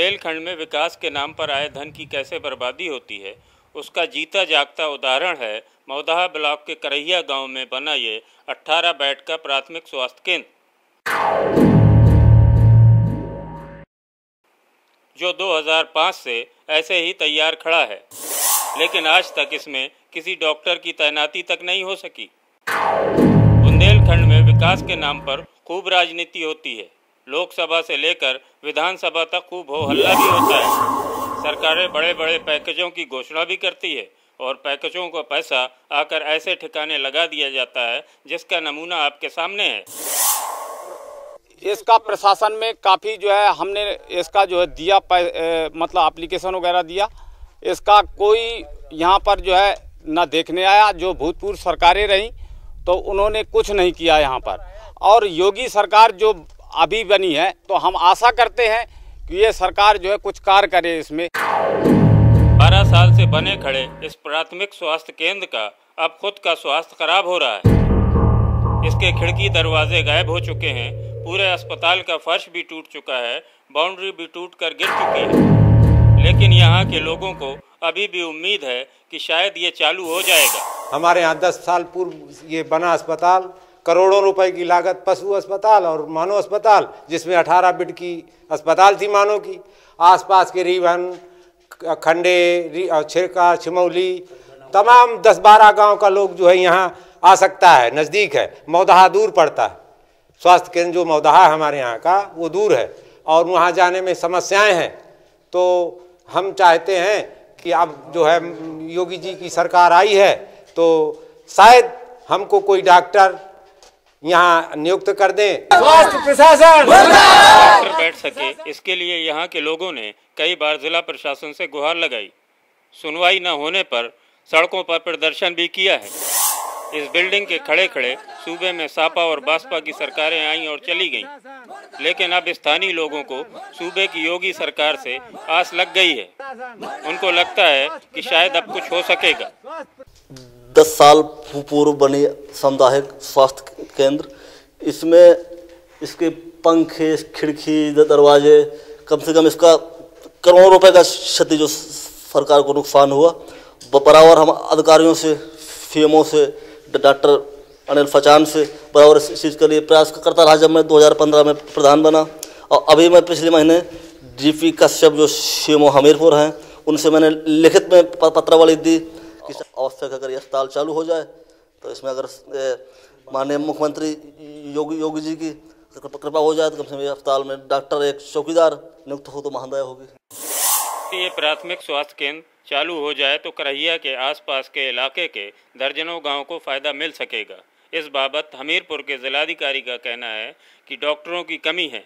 बुंदेलखंड में विकास के नाम पर आए धन की कैसे बर्बादी होती है, उसका जीता जागता उदाहरण है मौदहा ब्लॉक के करहिया गाँव में बना ये 18 बेड का प्राथमिक स्वास्थ्य केंद्र। जो 2005 से ऐसे ही तैयार खड़ा है, लेकिन आज तक इसमें किसी डॉक्टर की तैनाती तक नहीं हो सकी। बुंदेलखंड में विकास के नाम पर खूब राजनीति होती है। लोकसभा से लेकर विधानसभा तक खूब हो हल्ला भी होता है। सरकारें बड़े बड़े पैकेजों की घोषणा भी करती है और पैकेजों का पैसा आकर ऐसे ठिकाने लगा दिया जाता है जिसका नमूना आपके सामने है। इसका प्रशासन में काफ़ी जो है हमने इसका जो है दिया ए, मतलब एप्लीकेशन वगैरह दिया। इसका कोई यहाँ पर जो है ना देखने आया जो भूतपूर्व सरकारें रहीं तो उन्होंने कुछ नहीं किया यहाँ पर। और योगी सरकार जो अभी बनी है तो हम आशा करते हैं कि ये सरकार जो है कुछ कार्य करे इसमें। बारह साल से बने खड़े इस प्राथमिक स्वास्थ्य केंद्र का अब खुद का स्वास्थ्य खराब हो रहा है। इसके खिड़की दरवाजे गायब हो चुके हैं पूरे अस्पताल का फर्श भी टूट चुका है बाउंड्री भी टूट कर गिर चुकी है। लेकिन यहाँ के लोगों को अभी भी उम्मीद है कि शायद ये चालू हो जाएगा। हमारे यहाँ दस साल पूर्व ये बना अस्पताल करोड़ों रुपए की लागत पशु अस्पताल और मानव अस्पताल, जिसमें 18 बेड की अस्पताल थी मानव की। आसपास के रीवन खंडे छिरका, छिमौली, तमाम 10-12 गाँव का लोग जो है यहाँ आ सकता है, नज़दीक है, मौदहा दूर पड़ता है। स्वास्थ्य केंद्र जो मौदहा है हमारे यहाँ का, वो दूर है और वहाँ जाने में समस्याएँ हैं। तो हम चाहते हैं कि अब जो है, योगी जी की सरकार आई है तो शायद हमको कोई डॉक्टर यहाँ नियुक्त कर दें। स्वास्थ्य प्रशासन। डॉक्टर बैठ सके इसके लिए यहाँ के लोगों ने कई बार जिला प्रशासन से गुहार लगाई। सुनवाई न होने पर सड़कों पर प्रदर्शन भी किया है। इस बिल्डिंग के खड़े खड़े सूबे में सापा और बासपा की सरकारें आईं और चली गईं। लेकिन अब स्थानीय लोगों को सूबे की योगी सरकार से आस लग गई है। उनको लगता है कि शायद अब कुछ हो सकेगा। दस साल पूर्व बनी सामुदायिक स्वास्थ्य केंद्र। इसमें इसके पंखे, खिड़की दरवाजे, कम से कम इसका करोड़ों रुपए का क्षति जो सरकार को नुकसान हुआ। बराबर हम अधिकारियों से, सीएमओ से डॉक्टर अनिल फचान से बराबर इस चीज़ के लिए प्रयास करता रहा, जब मैं 2015 में प्रधान बना। और अभी मैं पिछले महीने डीपी कश्यप, जो सीएमओ हमीरपुर हैं, उनसे मैंने लिखित में पत्रावली दी कि आवश्यक अगर अस्पताल चालू हो जाए तो इसमें अगर माननीय मुख्यमंत्री योगी योगी जी की कृपा हो जाए तो कम से कम अस्पताल में डॉक्टर एक चौकीदार नियुक्त हो तो महानदाय होगी। ये प्राथमिक स्वास्थ्य केंद्र चालू हो जाए तो करहिया के आसपास के इलाके के दर्जनों गाँव को फ़ायदा मिल सकेगा। इस बाबत हमीरपुर के जिलाधिकारी का कहना है कि डॉक्टरों की कमी है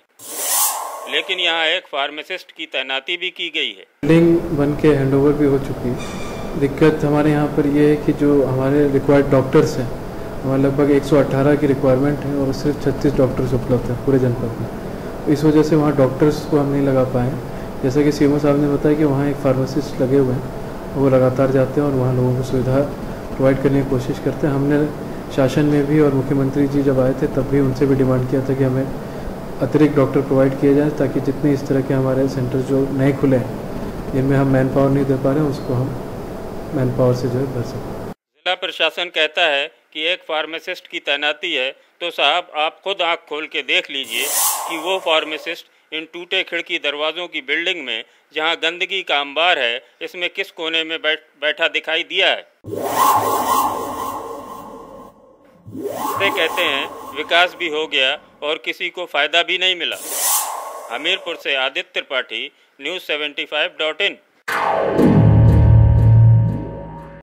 लेकिन यहाँ एक फार्मासिस्ट की तैनाती भी की गई है। बिल्डिंग बन के हैंडओवर भी हो चुकी है। दिक्कत हमारे यहाँ पर ये है कि जो हमारे रिक्वायर्ड डॉक्टर्स हैं हमारे लगभग 118 की रिक्वायरमेंट है और सिर्फ़ 36 डॉक्टर्स उपलब्ध हैं पूरे जनपद में। इस वजह से वहाँ डॉक्टर्स को हम नहीं लगा पाए जैसा कि सीएमओ साहब ने बताया कि वहाँ एक फार्मासिस्ट लगे हुए हैं। वो लगातार जाते हैं और वहाँ लोगों को सुविधा प्रोवाइड करने की कोशिश करते हैं। हमने शासन में भी और मुख्यमंत्री जी जब आए थे, तब भी उनसे भी डिमांड किया था कि हमें अतिरिक्त डॉक्टर प्रोवाइड किए जाए ताकि जितने इस तरह के हमारे सेंटर जो नए खुले हैं, जिनमें हम मैन पावर नहीं दे पा रहे हैं, उसको हम मैन पावर से जो है भर सकते जिला प्रशासन कहता है कि एक फार्मासिस्ट की तैनाती है तो साहब आप खुद आँख खोल के देख लीजिए कि वो फार्मासिस्ट इन टूटे खिड़की दरवाज़ों की बिल्डिंग में, जहाँ गंदगी का अंबार है, इसमें किस कोने में बैठ, बैठा दिखाई दिया है? वे कहते हैं, विकास भी हो गया और किसी को फ़ायदा भी नहीं मिला। हमीरपुर से Aditya Tripathi, news seventy five dot in.